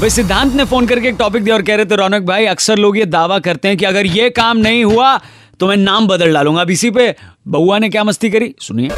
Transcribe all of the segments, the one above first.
भाई सिद्धांत ने फ़ोन करके एक टॉपिक दिया और कह रहे थे रौनक भाई अक्सर लोग ये दावा करते हैं कि अगर ये काम नहीं हुआ तो मैं नाम बदल डालूँगा। अब इसी पे बउआ ने क्या मस्ती करी? सुनिए।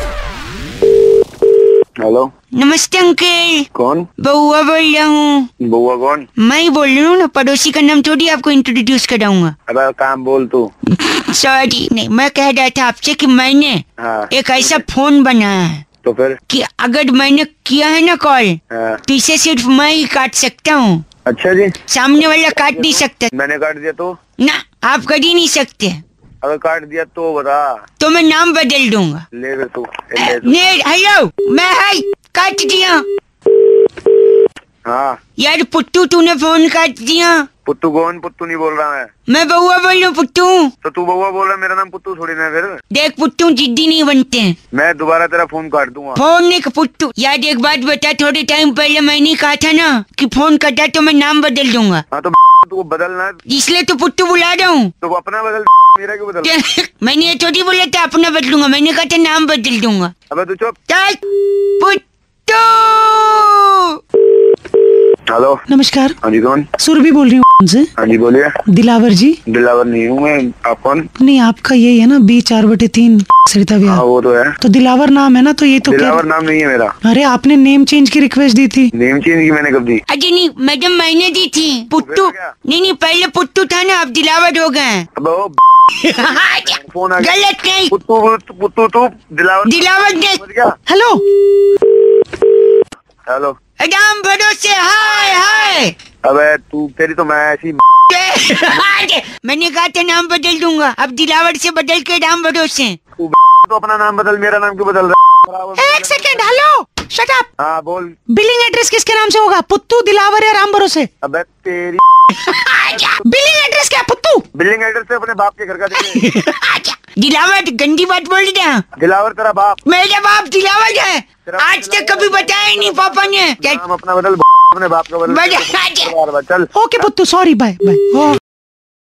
हेलो। नमस्ते अंकल। कौन? बउआ बोल रहा हूँ। बउआ कौन? मैं ही बोल रही हूँ ना पड़ोसी का नाम थोड़ी आपको इंट्रोड्यूस कराऊँगा। अबे काम बोल तू। सॉरी नहीं मैं कह रहा था आपसे कि मैंने हाँ। एक ऐसा फ़ोन बनाया है। तो फिर? कि अगर मैंने किया है ना कॉल हाँ। तो इसे सिर्फ़ मैं ही काट सकता हूँ। अच्छा जी। सामने वाला काट नहीं सकता। मैंने काट दिया तो? ना आप कर ही नहीं सकते। अगर काट दिया तो बता। तो मैं नाम बदल दूँगा। ले तू। ले तू। हेलो मैं है काट दिया। हाँ। यार पुट्टू तूने फ़ोन काट दिया। पुत्तू कौन? पुत्तू नहीं बोल रहा मैं। मैं बउआ बोल रहा हूँ पुट्टू। तो तू बउआ बोल रहा है, मेरा नाम पुत्तू थोड़ी ना फिर। देख पुट्टू जिद्दी नहीं बनते। हैं मैं दोबारा तेरा फ़ोन काट दूँगा। फ़ोन नहीं पुट्टू। यार एक बात बता थोड़े टाइम पहले मैंने कहा था ना कि फ़ोन कटा तो मैं नाम बदल दूँगा। हाँ तो तू बदलना इसलिए तो पुट्टू बुला रहा हूँ। तो अपना बदल मेरा क्यों बदल? मैंने ये थोड़ी बोला था अपना बदलूँगा। मैंने कहा था नाम बदल दूँगा। अबे तू चुप। चल पुट्टू! हेलो। नमस्कार। हाँ जी कौन? सुरभि बोल रही हूँ। से? हाँ जी बोलिए। दिलावर जी। दिलावर नहीं हूँ मैं। आप कौन? नहीं आपका यही है ना बी चार बटे तीन सरिता हाँ वो तो है। तो दिलावर नाम है ना तो ये तो दिलावर नाम नहीं है मेरा। अरे आपने नेम चेंज की रिक्वेस्ट दी थी। नेम चेंज की मैंने कब दी? अजय नहीं मैडम मैंने दी थी। पुट्टू। नहीं नहीं पहले पुट्टू था ना अब दिलावर हो गए फ़ोन गलत नहीं। पुत्तू तू दिलावर दिलावर ने हेलो हेलो राम भरोसे। हाय हाय। अबे तू तेरी तो मैं ऐसी मैंने कहा था नाम बदल दूँगा। अब दिलावर से बदल के राम भरोसे तू तो अपना नाम बदल मेरा नाम क्यों बदल रहा है? एक सेकेंड हेलो शट अप हाँ बोल। बिलिंग एड्रेस किसके नाम से होगा? पुत्तू दिलावर या राम भरोसे? अबे तेरी बिलिंग एड्रेस क्या पुत्तू? बिल्डिंग एड्रेस से अपने बाप के घर का दे। दिलावर गंदी बात बोल रहा दिलावर तेरा बाप। मेरे बाप दिलावर है। आज तक कभी बताया नहीं पापा ने। क्या- नाम अपना बदल। अपने बाप का बार चल। Okay Puttu sorry bye bye